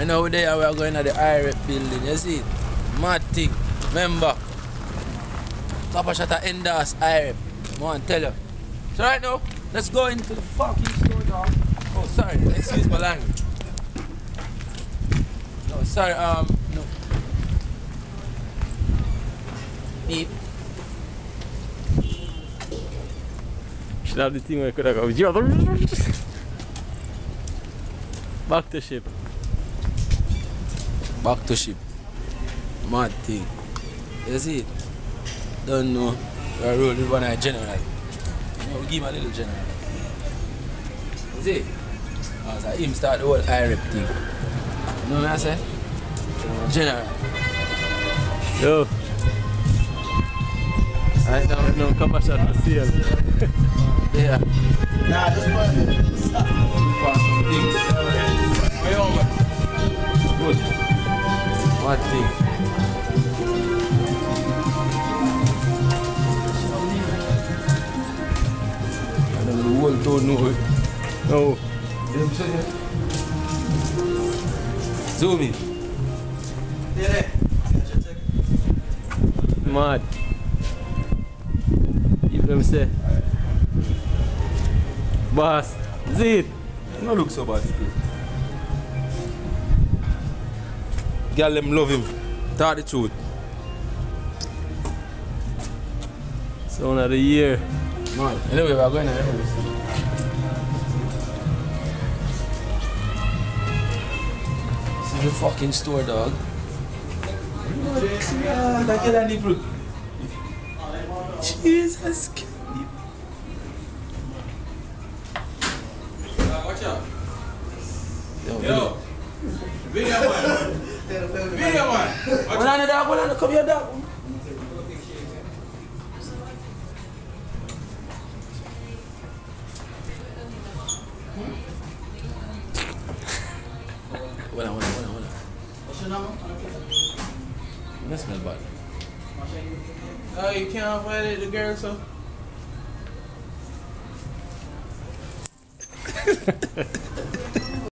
Right now we're there, we are going to the IREP building, you see? Mad thing. Remember? Coppershot Endas IREP. I want tell you. So right now, let's go into the fucking store now. Oh sorry, excuse my language. No, sorry, um no. Beep. Should have the thing where I could have gone. Back to ship. Back to ship. Mad thing. You see it? Don't know. I roll with one eye general. You know, we give him a little general. You see? I was like, him start the whole IREP thing. You know what I say? General. Yo. Right now, no Coppershot for sale. Yeah. Nah, just What thing? I don't know, the whole town know it. No. Zoom in. Mad. Girl them love him. Tell the truth. Sound of the year. Man. Anyway, we're going to the. This is the fucking store, dog. Yeah, like a. Jesus. Watch out. Yo, Yo. Video man. Video man. Hold on, dog. Hold on. Come here, dog. Hold on, hold on, hold on, hold on. What's your number? That smell bad. Oh, you can't violate the girl, so.